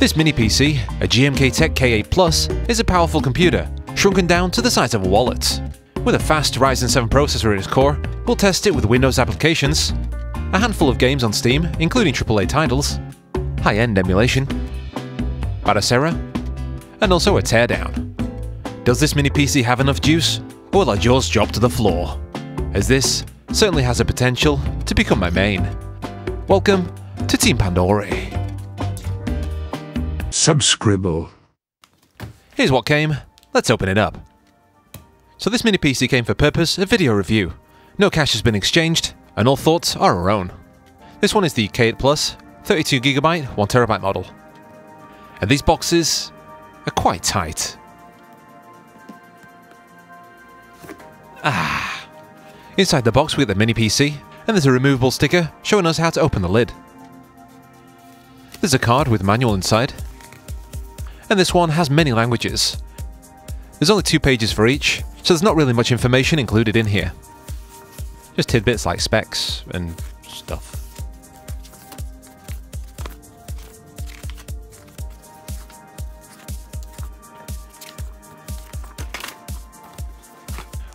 This mini PC, a GMKtec K8 Plus, is a powerful computer, shrunken down to the size of a wallet. With a fast Ryzen 7 processor at its core, we'll test it with Windows applications, a handful of games on Steam, including AAA titles, high-end emulation, Batocera, and also a teardown. Does this mini PC have enough juice, or will our jaws drop to the floor? As this certainly has the potential to become my main. Welcome to Team Pandory. Subscribble. Here's what came, let's open it up. So this mini PC came for purpose of video review. No cash has been exchanged, and all thoughts are our own. This one is the K8 Plus 32GB 1TB model. And these boxes are quite tight. Ah. Inside the box we get the mini PC, and there's a removable sticker showing us how to open the lid. There's a card with manual inside, and this one has many languages. There's only two pages for each, so there's not really much information included in here. Just tidbits like specs and stuff.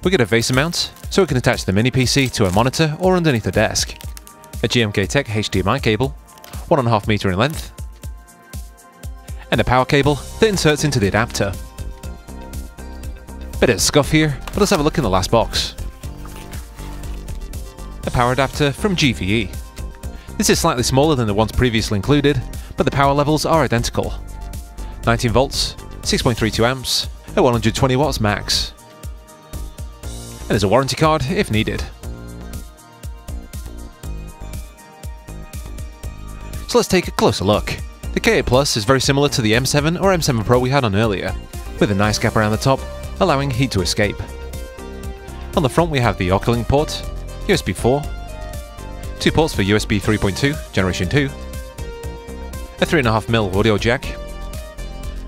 We get a VESA mount, so we can attach the mini PC to a monitor or underneath a desk. A GMKtec HDMI cable, 1.5 meter in length, and a power cable that inserts into the adapter. Bit of scuff here, but let's have a look in the last box. A power adapter from GVE. This is slightly smaller than the ones previously included, but the power levels are identical. 19 volts, 6.32 amps, at 120 watts max. And there's a warranty card if needed. So let's take a closer look. The K8 Plus is very similar to the M7 or M7 Pro we had on earlier, with a nice gap around the top, allowing heat to escape. On the front we have the Oculink port, USB 4, two ports for USB 3.2 Generation 2, a 3.5mm audio jack,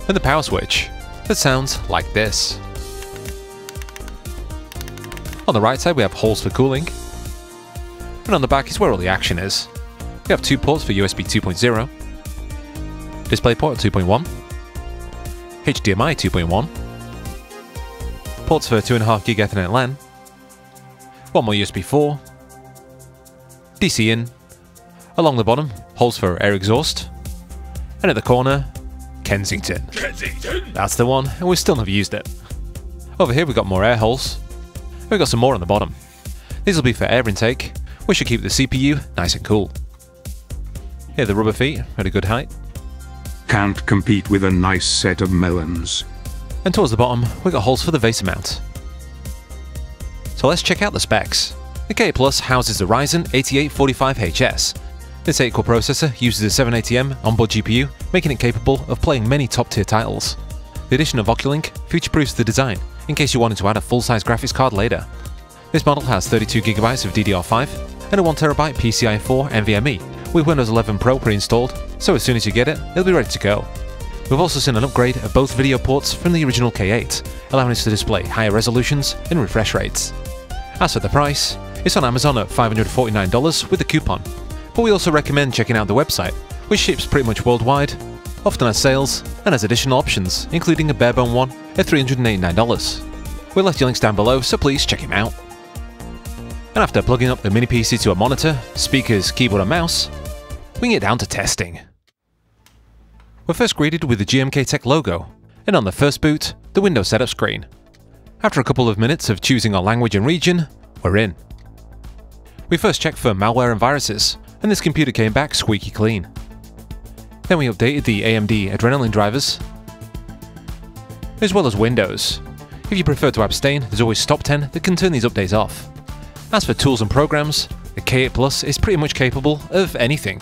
and the power switch that sounds like this. On the right side we have holes for cooling, and on the back is where all the action is. We have two ports for USB 2.0, DisplayPort 2.1, HDMI 2.1, ports for 2.5 GHz Ethernet LAN, one more USB 4, DC in, along the bottom, holes for air exhaust, and at the corner, Kensington. Kensington. That's the one, and we've still never used it. Over here we've got more air holes, we've got some more on the bottom. These will be for air intake, which should keep the CPU nice and cool. Here are the rubber feet at a good height, Can't compete with a nice set of melons. and towards the bottom we've got holes for the VESA mount. So let's check out the specs. The K Plus houses the Ryzen 8845HS. This 8-core processor uses a 780M onboard GPU, making it capable of playing many top-tier titles. The addition of Oculink future-proofs the design, in case you wanted to add a full-size graphics card later. This model has 32GB of DDR5 and a 1TB PCIe 4 NVMe, with Windows 11 Pro pre-installed, so as soon as you get it, it'll be ready to go. We've also seen an upgrade of both video ports from the original K8, allowing us to display higher resolutions and refresh rates. As for the price, it's on Amazon at $549 with a coupon, but we also recommend checking out the website, which ships pretty much worldwide, often has sales, and has additional options, including a barebone one at $389. We'll left your links down below, so please check him out. And after plugging up the mini PC to a monitor, speakers, keyboard and mouse, can get down to testing. We're first greeted with the GMKtec logo, and on the first boot, the Windows setup screen. After a couple of minutes of choosing our language and region, we're in. We first checked for malware and viruses, and this computer came back squeaky clean. Then we updated the AMD Adrenalin drivers, as well as Windows. If you prefer to abstain, there's always Stop 10 that can turn these updates off. As for tools and programs, the K8 Plus is pretty much capable of anything,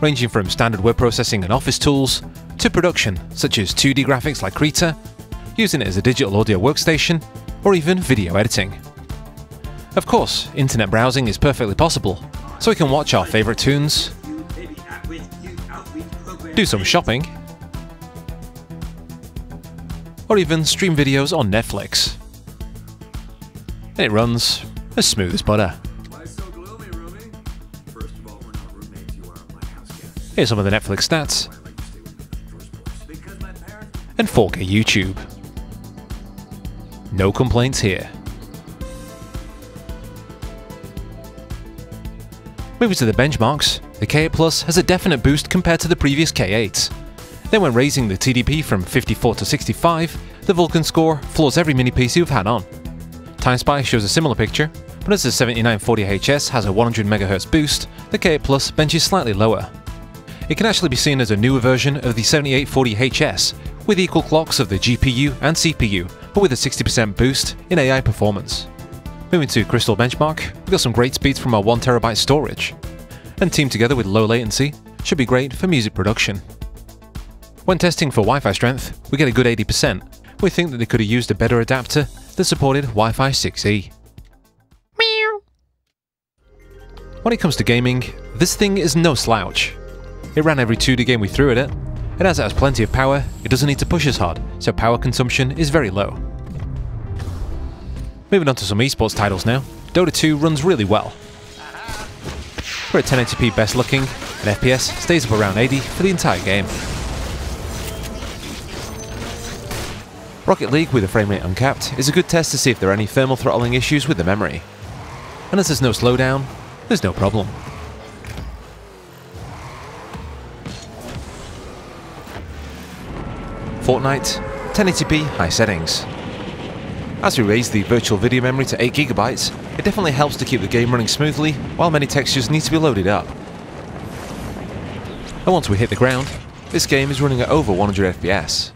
ranging from standard word processing and office tools, to production, such as 2D graphics like Krita, using it as a digital audio workstation, or even video editing. Of course, internet browsing is perfectly possible, so we can watch our favourite tunes, do some shopping, or even stream videos on Netflix. And it runs as smooth as butter. Here's some of the Netflix stats. And 4K YouTube. No complaints here. Moving to the benchmarks, the K8 Plus has a definite boost compared to the previous K8s. Then when raising the TDP from 54 to 65, the Vulkan score floors every mini PC you've had on. TimeSpy shows a similar picture, but as the 7940HS has a 100MHz boost, the K8 Plus benches slightly lower. It can actually be seen as a newer version of the 7840HS, with equal clocks of the GPU and CPU, but with a 60% boost in AI performance. Moving to Crystal Benchmark, we got some great speeds from our 1TB storage, and teamed together with low latency, should be great for music production. When testing for Wi-Fi strength, we get a good 80%. We think that they could have used a better adapter that supported Wi-Fi 6E. When it comes to gaming, this thing is no slouch. It ran every 2D game we threw at it, and as it has plenty of power, it doesn't need to push as hard, so power consumption is very low. Moving on to some esports titles now, Dota 2 runs really well. We're at 1080p best looking, and FPS stays up around 80 for the entire game. Rocket League with a frame rate uncapped is a good test to see if there are any thermal throttling issues with the memory. And as there's no slowdown, there's no problem. Fortnite, 1080p high settings. As we raise the virtual video memory to 8GB, it definitely helps to keep the game running smoothly while many textures need to be loaded up. And once we hit the ground, this game is running at over 100 FPS.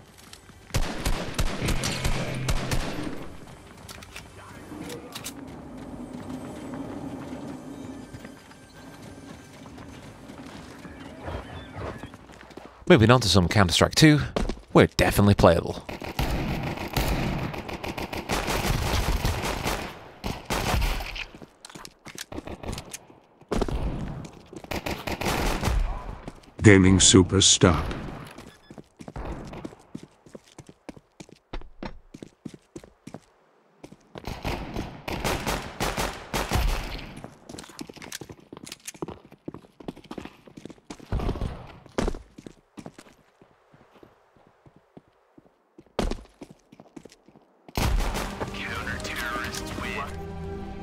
Moving on to some Counter-Strike 2, we're definitely playable. Gaming Super Start.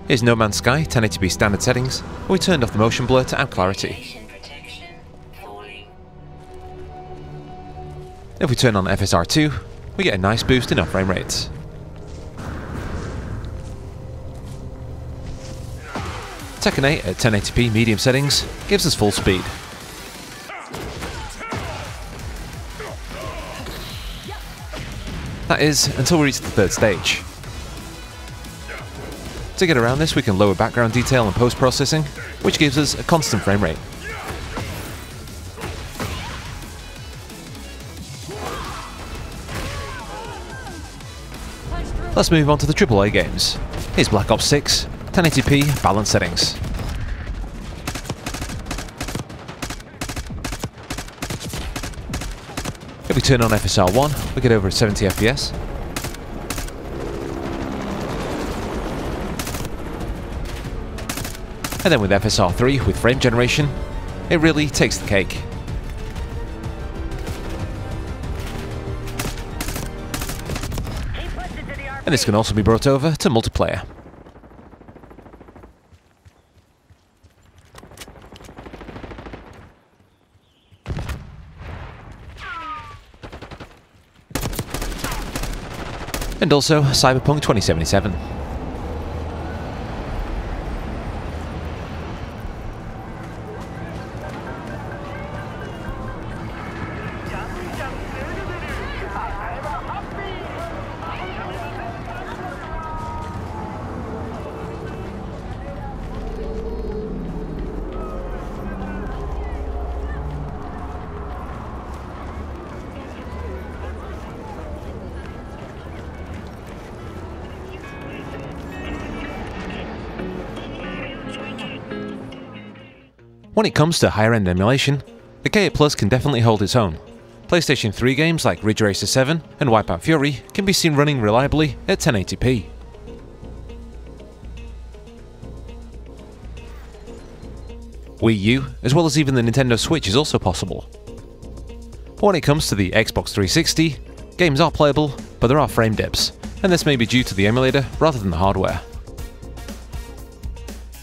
Here's No Man's Sky 1080p standard settings, and we turned off the motion blur to add clarity. If we turn on FSR2, we get a nice boost in our frame rates. Tekken 8 at 1080p medium settings gives us full speed. That is, until we reach the third stage. To get around this we can lower background detail and post-processing, which gives us a constant frame rate. Let's move on to the AAA games. Here's Black Ops 6, 1080p balance settings. If we turn on FSR 1, we get over 70 FPS. And then with FSR 3 with frame generation, it really takes the cake. And this can also be brought over to multiplayer. And also Cyberpunk 2077. When it comes to higher end emulation, the K8 Plus can definitely hold its own. PlayStation 3 games like Ridge Racer 7 and Wipeout Fury can be seen running reliably at 1080p. Wii U, as well as even the Nintendo Switch is also possible. When it comes to the Xbox 360, Games are playable, but there are frame dips, and this may be due to the emulator rather than the hardware.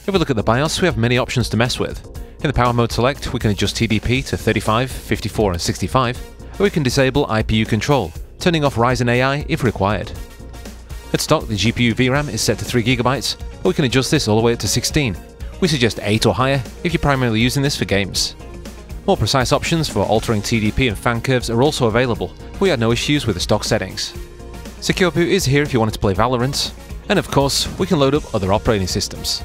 If we look at the BIOS, we have many options to mess with. In the power mode select, we can adjust TDP to 35, 54 and 65, or we can disable IPU control, turning off Ryzen AI if required. At stock, the GPU VRAM is set to 3GB, but we can adjust this all the way up to 16. We suggest 8 or higher if you're primarily using this for games. More precise options for altering TDP and fan curves are also available, we had no issues with the stock settings. Secure Boot is here if you wanted to play Valorant, and of course, we can load up other operating systems.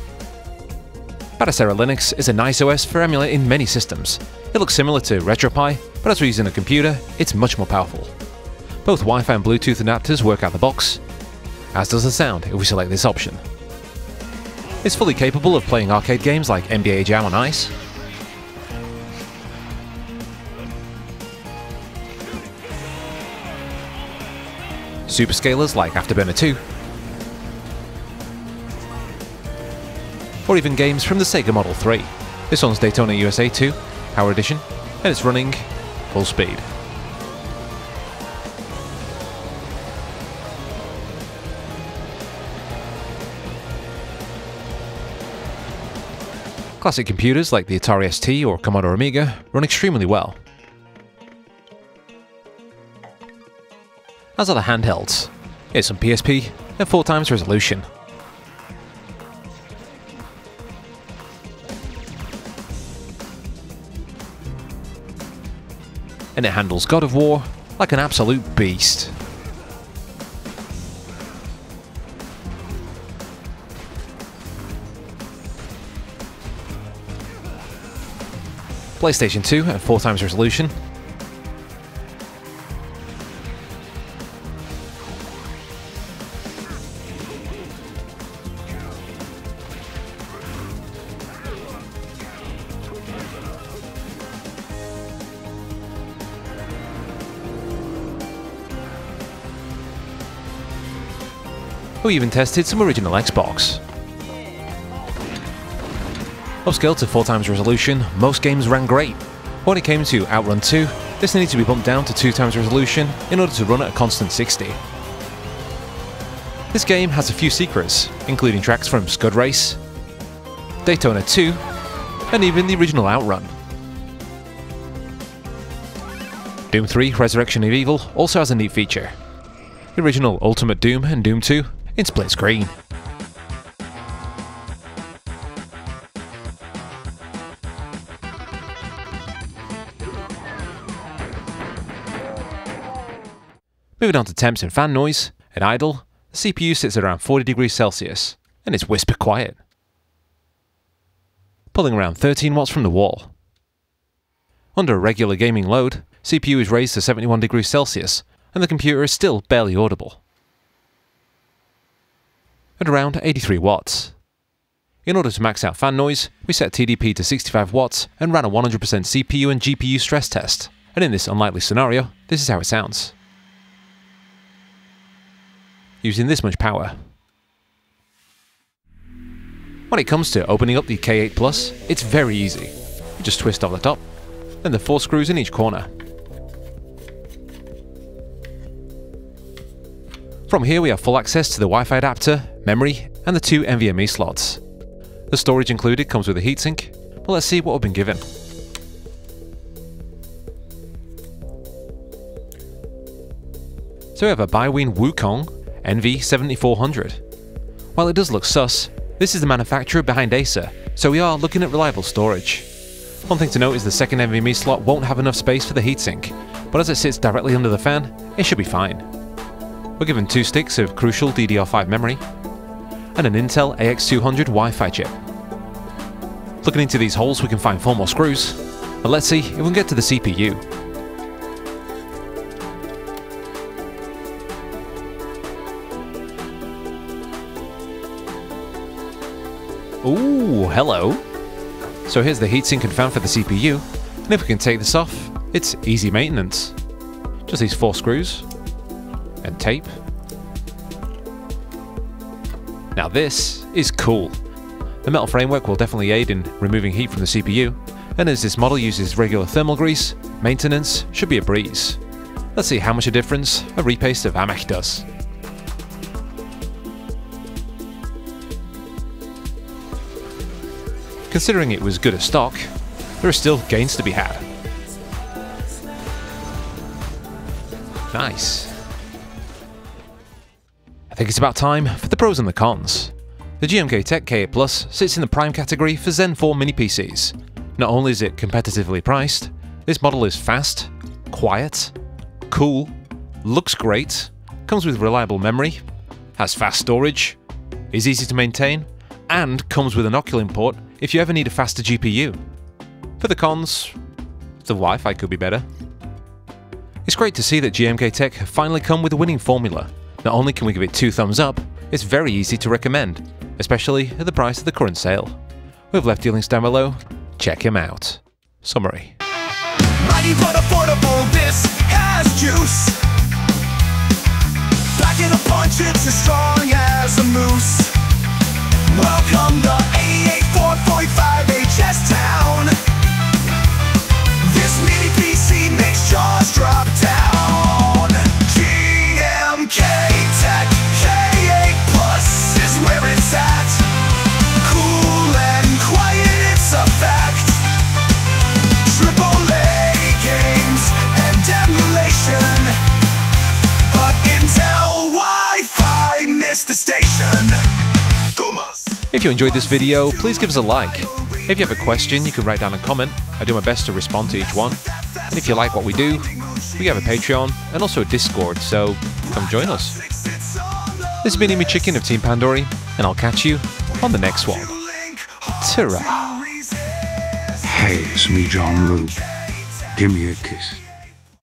Batocera Linux is a nice OS for emulating many systems. It looks similar to RetroPie, but as we're using a computer, it's much more powerful. Both Wi-Fi and Bluetooth adapters work out the box, as does the sound if we select this option. It's fully capable of playing arcade games like NBA Jam on Ice, superscalers like Afterburner 2, or even games from the Sega Model 3. This one's Daytona USA 2, Power Edition, and it's running full speed. Classic computers like the Atari ST or Commodore Amiga run extremely well. As are the handhelds. It's some PSP at 4 times resolution. And it handles God of War like an absolute beast. PlayStation 2 at 4 times resolution. We even tested some original Xbox. Upscaled to 4 times resolution, most games ran great. When it came to Outrun 2, this needed to be bumped down to 2 times resolution in order to run at a constant 60. This game has a few secrets, including tracks from Scud Race, Daytona 2, and even the original Outrun. Doom 3 Resurrection of Evil also has a neat feature. The original Ultimate Doom and Doom 2 split screen. Moving on to temps and fan noise, at idle, the CPU sits around 40 degrees Celsius, and it's whisper quiet. Pulling around 13 watts from the wall. Under a regular gaming load, CPU is raised to 71 degrees Celsius, and the computer is still barely audible. At around 83 watts. In order to max out fan noise, we set TDP to 65 watts and ran a 100% CPU and GPU stress test, and in this unlikely scenario, this is how it sounds using this much power. When it comes to opening up the K8 Plus, it's very easy. You just twist off the top, then the four screws in each corner. From here we have full access to the Wi-Fi adapter, memory, and the two NVMe slots. The storage included comes with a heatsink, but let's see what we've been given. So we have a Biwin Wukong NV7400. While it does look sus, this is the manufacturer behind Acer, so we are looking at reliable storage. One thing to note is the second NVMe slot won't have enough space for the heatsink, but as it sits directly under the fan, it should be fine. We're given two sticks of Crucial DDR5 memory, and an Intel AX200 Wi-Fi chip. Looking into these holes we can find four more screws, but let's see if we can get to the CPU. Ooh, hello. So here's the heatsink and fan for the CPU, and if we can take this off, it's easy maintenance. Just these four screws, and tape. Now this is cool. The metal framework will definitely aid in removing heat from the CPU, and as this model uses regular thermal grease, maintenance should be a breeze. Let's see how much a difference a repaste of AMAC does. Considering it was good as stock, there are still gains to be had. Nice. Think it's about time for the pros and the cons. The GMKtec K8 Plus sits in the prime category for Zen 4 mini PCs. Not only is it competitively priced, this model is fast, quiet, cool, looks great, comes with reliable memory, has fast storage, is easy to maintain, and comes with an Oculink port if you ever need a faster GPU. For the cons, the Wi-Fi could be better. It's great to see that GMKtec have finally come with a winning formula. Not only can we give it two thumbs up, it's very easy to recommend, especially at the price of the current sale. We've left your links down below, check him out. Summary. Mighty but affordable, this has juice. A punch, it's as strong as a moose. Welcome to 8845 HS Town. This mini PC makes jaws drop down. If you enjoyed this video, please give us a like. If you have a question, you can write down a comment. I do my best to respond to each one. And if you like what we do, we have a Patreon and also a Discord, so come join us. This has been Imi Chicken of Team Pandory, and I'll catch you on the next one. Ta-ra. Hey, it's me, John Luke. Give me a kiss.